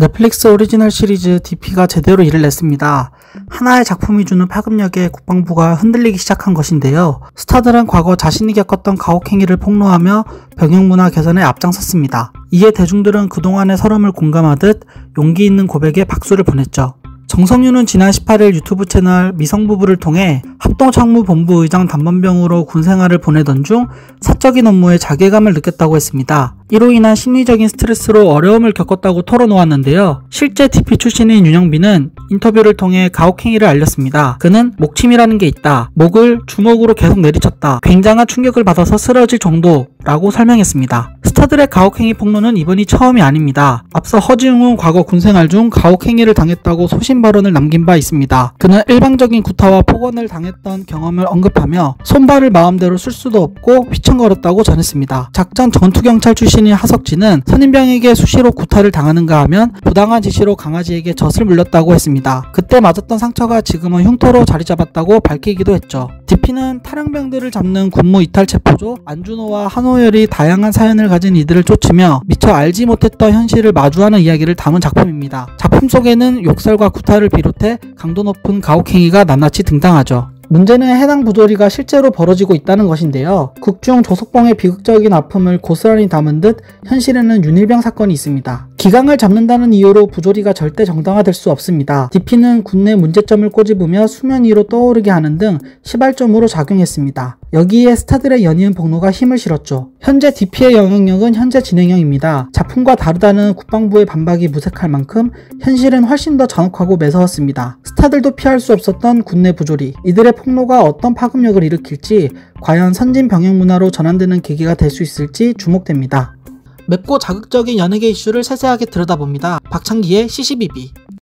넷플릭스 오리지널 시리즈 DP가 제대로 일을 냈습니다. 하나의 작품이 주는 파급력에 국방부가 흔들리기 시작한 것인데요. 스타들은 과거 자신이 겪었던 가혹행위를 폭로하며 병역문화 개선에 앞장섰습니다. 이에 대중들은 그동안의 설움을 공감하듯 용기 있는 고백에 박수를 보냈죠. 정성윤은 지난 18일 유튜브 채널 미성부부를 통해 합동참모본부 의장 당번병으로 군 생활을 보내던 중 사적인 업무에 자괴감을 느꼈다고 했습니다. 이로 인한 심리적인 스트레스로 어려움을 겪었다고 털어놓았는데요. 실제 DP 출신인 윤형빈은 인터뷰를 통해 가혹행위를 알렸습니다. 그는 목침이라는 게 있다. 목을 주먹으로 계속 내리쳤다. 굉장한 충격을 받아서 쓰러질 정도 라고 설명했습니다. 스타들의 가혹행위 폭로는 이번이 처음이 아닙니다. 앞서 허지웅은 과거 군생활 중 가혹행위를 당했다고 소신 발언을 남긴 바 있습니다. 그는 일방적인 구타와 폭언을 당했던 경험을 언급하며 손발을 마음대로 쓸 수도 없고 휘청거렸다고 전했습니다. 작전 전투경찰 출신 인 하석진은 선임병에게 수시로 구타를 당하는가 하면 부당한 지시로 강아지에게 젖을 물렸다고 했습니다. 그때 맞았던 상처가 지금은 흉터로 자리 잡았다고 밝히기도 했죠. DP는 탈영병들을 잡는 군무 이탈 체포조 안준호와 한호열이 다양한 사연을 가진 이들을 쫓으며 미처 알지 못했던 현실을 마주하는 이야기를 담은 작품입니다. 작품 속에는 욕설과 구타를 비롯해 강도 높은 가혹행위가 낱낱이 등장하죠. 문제는 해당 부조리가 실제로 벌어지고 있다는 것인데요. 극중 조석봉의 비극적인 아픔을 고스란히 담은 듯 현실에는 윤일병 사건이 있습니다. 기강을 잡는다는 이유로 부조리가 절대 정당화될 수 없습니다. DP는 군내 문제점을 꼬집으며 수면 위로 떠오르게 하는 등 시발점으로 작용했습니다. 여기에 스타들의 연이은 폭로가 힘을 실었죠. 현재 DP의 영향력은 현재 진행형입니다. 작품과 다르다는 국방부의 반박이 무색할 만큼 현실은 훨씬 더 잔혹하고 매서웠습니다. 스타들도 피할 수 없었던 군내 부조리, 이들의 폭로가 어떤 파급력을 일으킬지 과연 선진 병역 문화로 전환되는 계기가 될 수 있을지 주목됩니다. 맵고 자극적인 연예계 이슈를 세세하게 들여다봅니다. 박창기의 CCBB